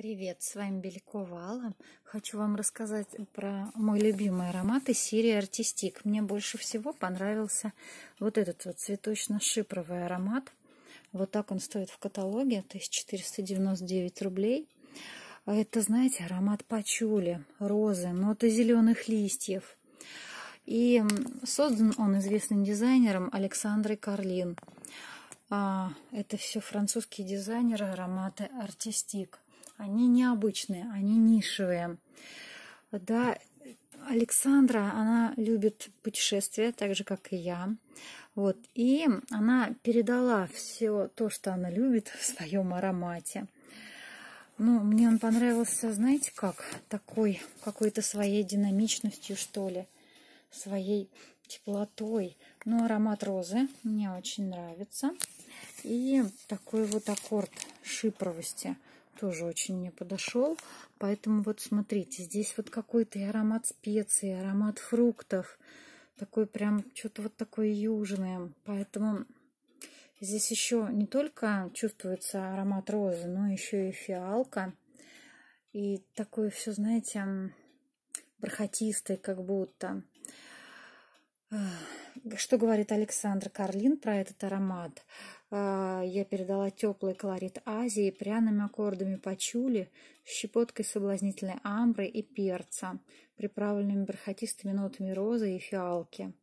Привет, с вами Белякова Алла. Хочу вам рассказать про мой любимый аромат из серии Артистик. Мне больше всего понравился вот этот вот цветочно-шипровый аромат. Вот так он стоит в каталоге, 1499 рублей. Это, знаете, аромат пачули, розы, ноты зеленых листьев. И создан он известным дизайнером Александрой Карлин. А, это все французские дизайнеры, ароматы Артистик. Они необычные, они нишевые. Да, Александра, она любит путешествия, так же, как и я. Вот, и она передала все то, что она любит в своем аромате. Ну, мне он понравился, знаете как, такой какой-то своей динамичностью, что ли, своей теплотой. Ну, аромат розы мне очень нравится. И такой вот аккорд шипровости – тоже очень мне подошел. Поэтому вот смотрите, здесь вот какой-то аромат специй, аромат фруктов. Такой прям что-то вот такое южное. Поэтому здесь еще не только чувствуется аромат розы, но еще и фиалка. И такое все, знаете, бархатистое как будто. Что говорит Александр Карлин про этот аромат? А, я передала теплый колорит Азии пряными аккордами пачули, щепоткой соблазнительной амбры и перца, приправленными бархатистыми нотами розы и фиалки.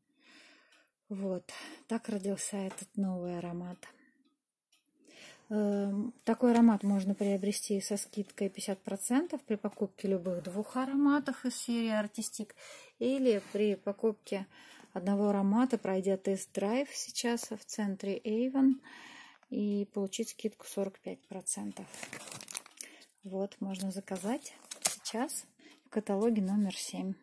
Вот, так родился этот новый аромат. Эм, такой аромат можно приобрести со скидкой 50% при покупке любых двух ароматов из серии Artistic или при покупке одного аромата, пройдя тест-драйв сейчас в центре Avon и получить скидку 45%. Вот, можно заказать сейчас в каталоге номер 7.